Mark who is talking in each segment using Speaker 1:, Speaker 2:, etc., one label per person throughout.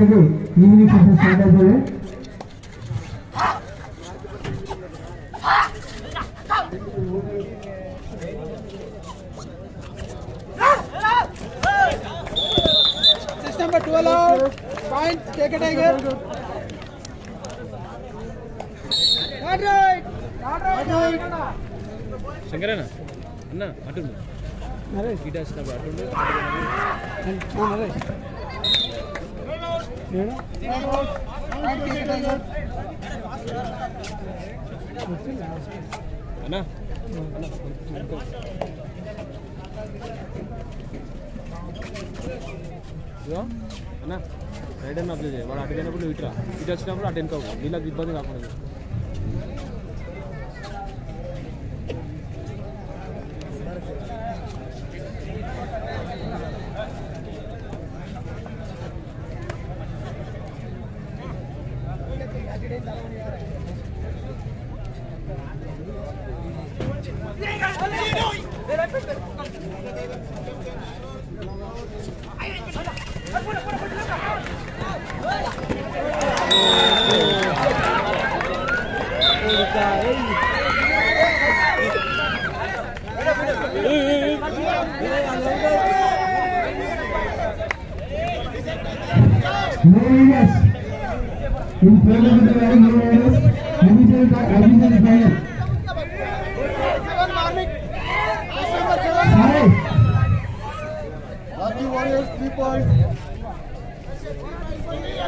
Speaker 1: থেকে ইউনিফর্মে সাইডাইজ হয়ে
Speaker 2: number 12 out. Point, take a tiger. Not right. Not right. Not right.
Speaker 3: Shankarana. Anna, atundu. Naresh. Gita snap atundu. Naresh. నేను
Speaker 2: Point. Take a tiger.
Speaker 3: అన్నా ఇదిగో అన్న right అన్న apply చేయి వాడు అటు పోయినప్పుడు నువ్వు ఇటురా ఇటు వచ్చినప్పుడు అటు వెనుక వీళ్ళకి ఇబ్బంది కాకుండా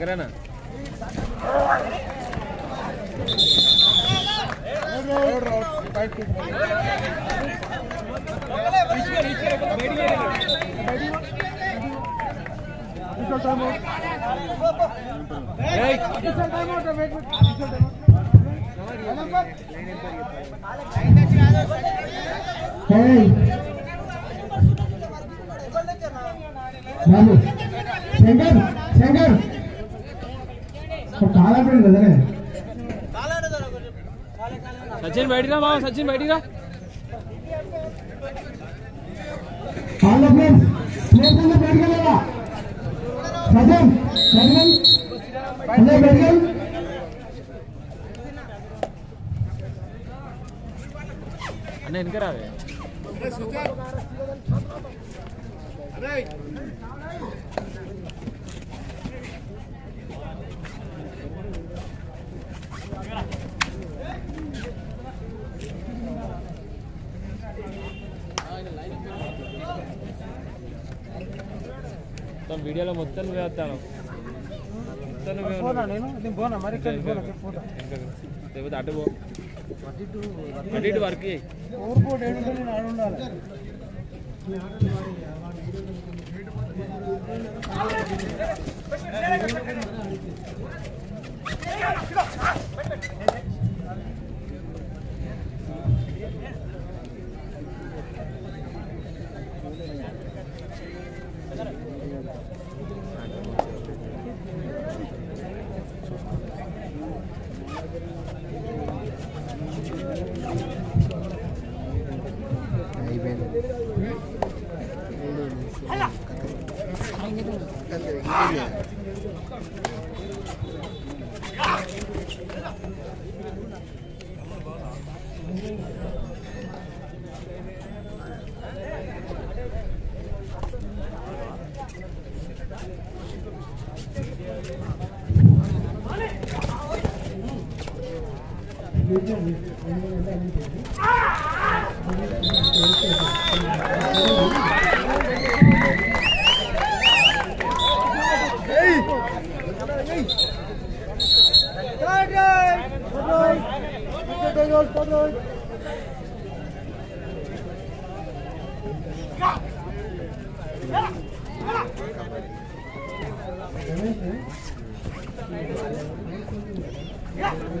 Speaker 3: करा ना
Speaker 1: Hey. Vamos. Sengar, Sengar. काला पेंट नज़र है।
Speaker 3: सचिन बैठी ना बाबा सचिन बैठी ना।
Speaker 1: काला पेंट प्लेट में बैठ के लगा सचिन बैठ गई बैठ गई
Speaker 3: अरे इनकर आ गए। వీడియోలో మొత్తం వేస్తాను అటు అటు ఇటు వర్క్
Speaker 2: Yeah.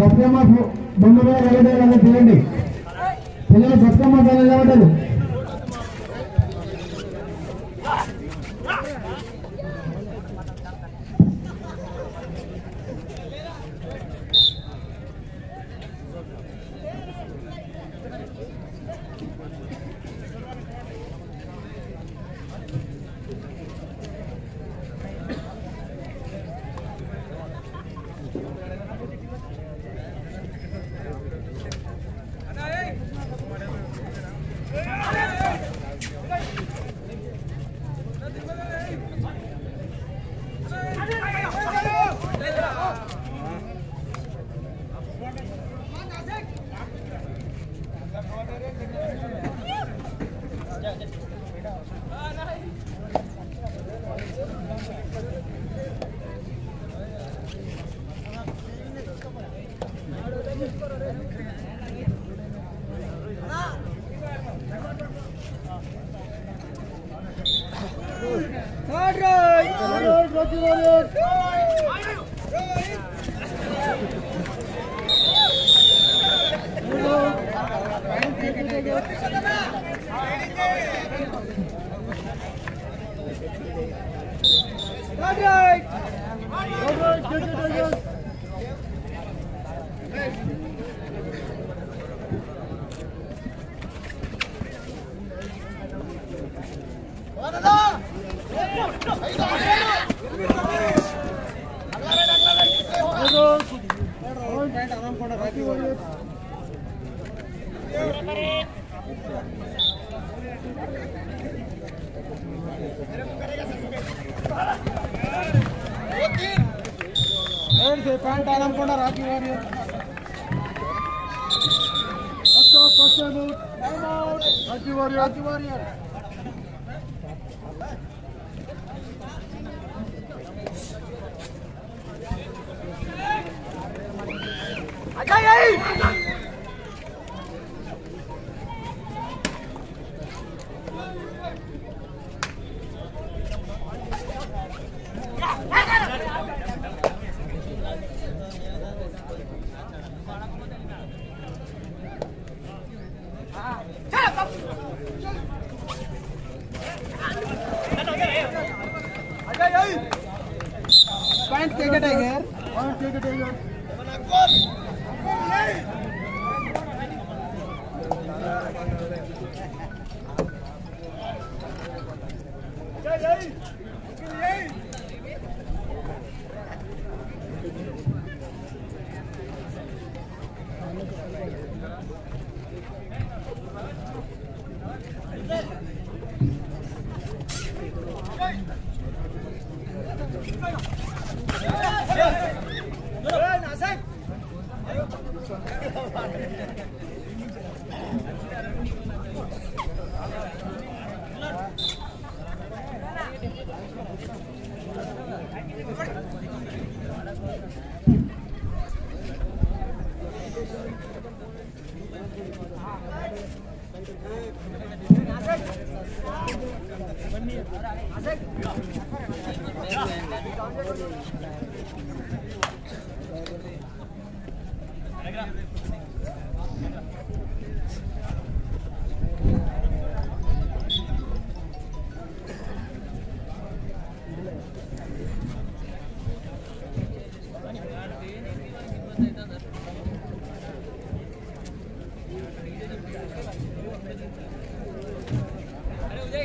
Speaker 1: బతుకమ్మ బొమ్మ చేయండి. పిల్లలు బతుకమ్మ తల్లి నిలబడ్డారు
Speaker 2: ಅನ್ಕೊಂಡ Raji warrior first first time out time out Raji warrior Raji warrior Ajay अरे Uday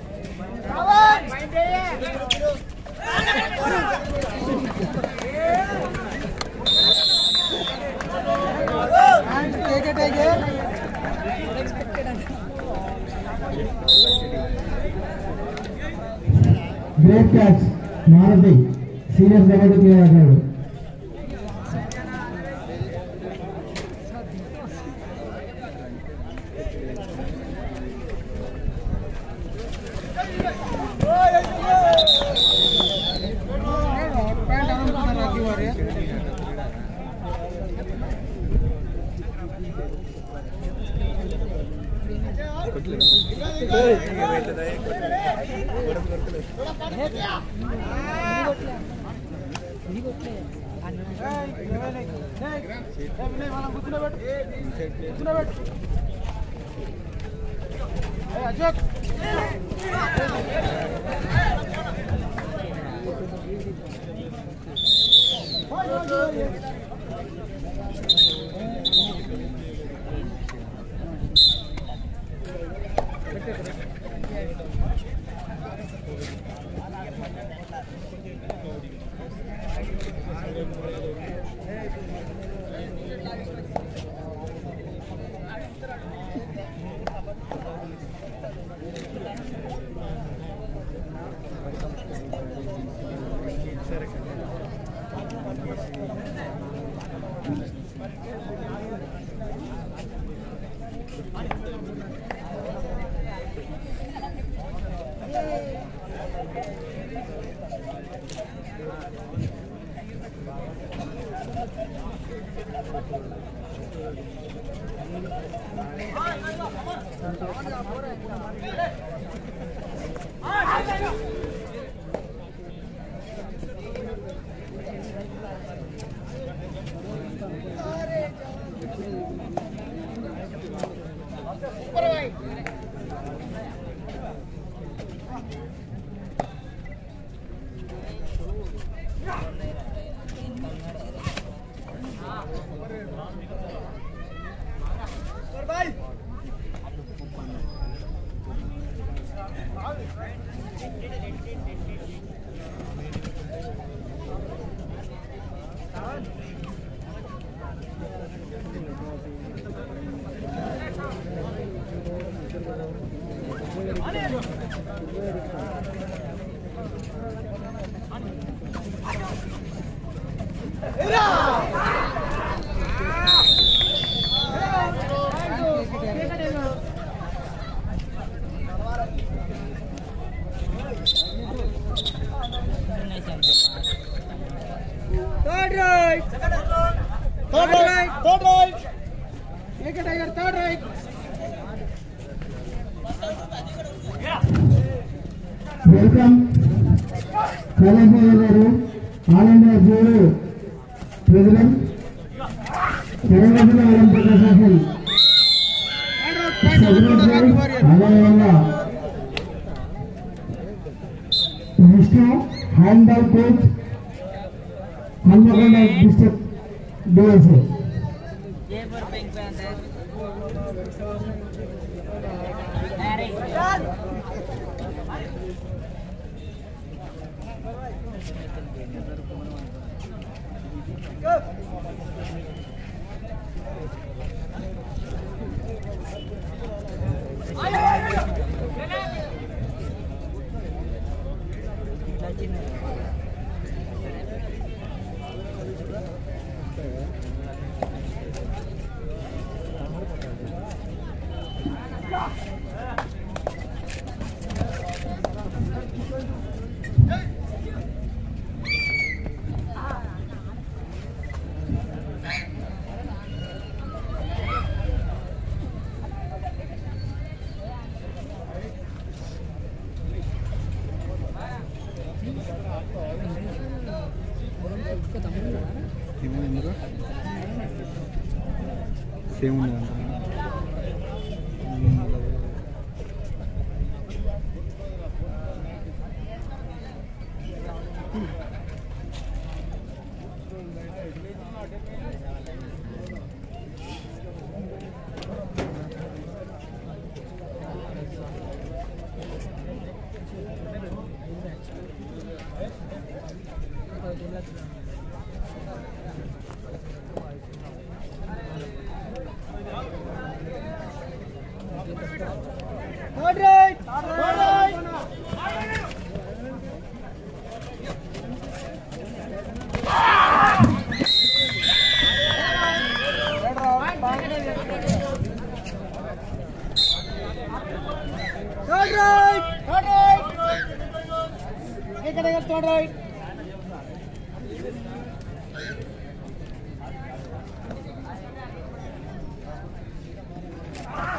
Speaker 1: great catch Maruti senior secondary player అన్నాడు
Speaker 2: Şuna bak. ありがとうございます。
Speaker 1: Jaipur pink panther Thank you. ser um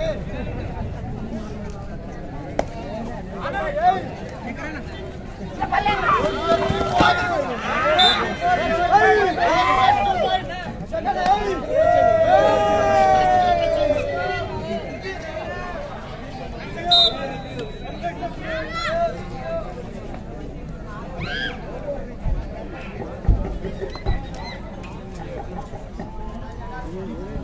Speaker 2: है Yeah.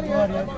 Speaker 2: glória.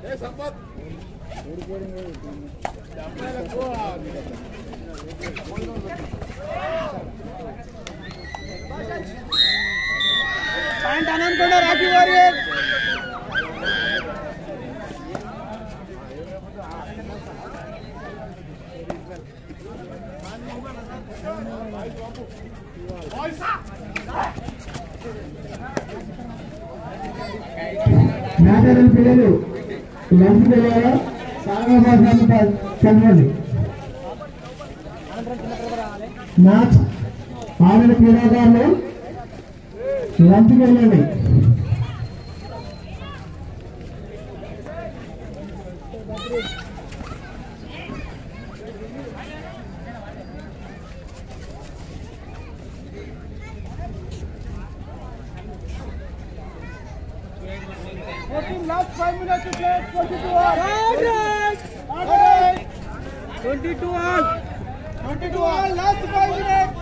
Speaker 2: Saya sempat berbohong.
Speaker 1: Amen.
Speaker 2: Last five minutes to play. 22
Speaker 4: hours.
Speaker 2: All right.
Speaker 4: 22 hours.
Speaker 2: 22 all. Last five minutes.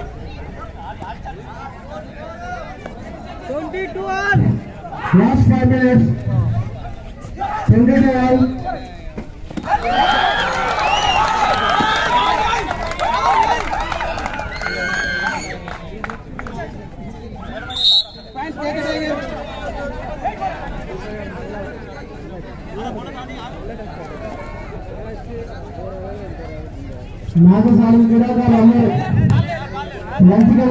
Speaker 4: 22 all.
Speaker 1: Last five minutes. Twenty all. నాగసాలి క్రీడాకారులు అందరూ. మంచిగా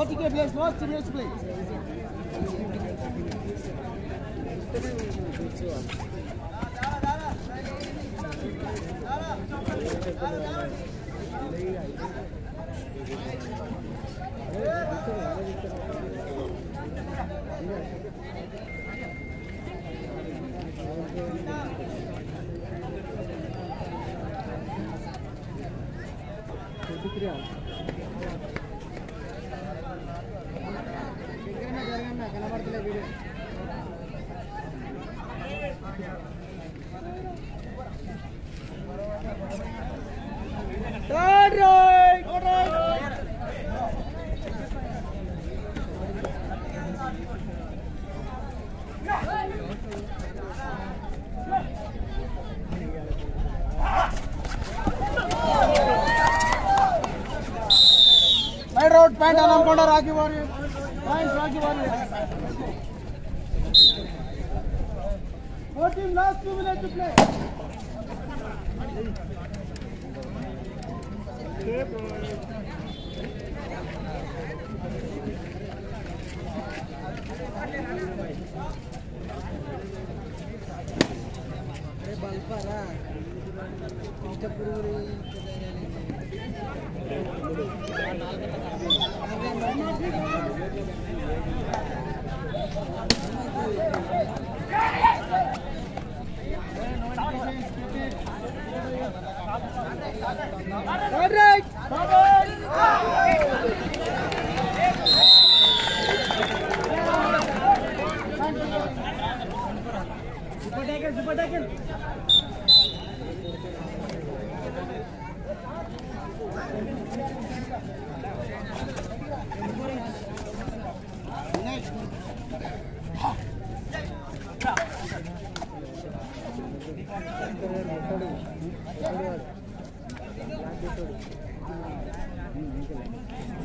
Speaker 2: Vertical place, not serious place. Criado. Anamkonda, Rocky Warrior. Point Rocky Warrior. 14 last two minutes to play.
Speaker 4: All いいんじゃない?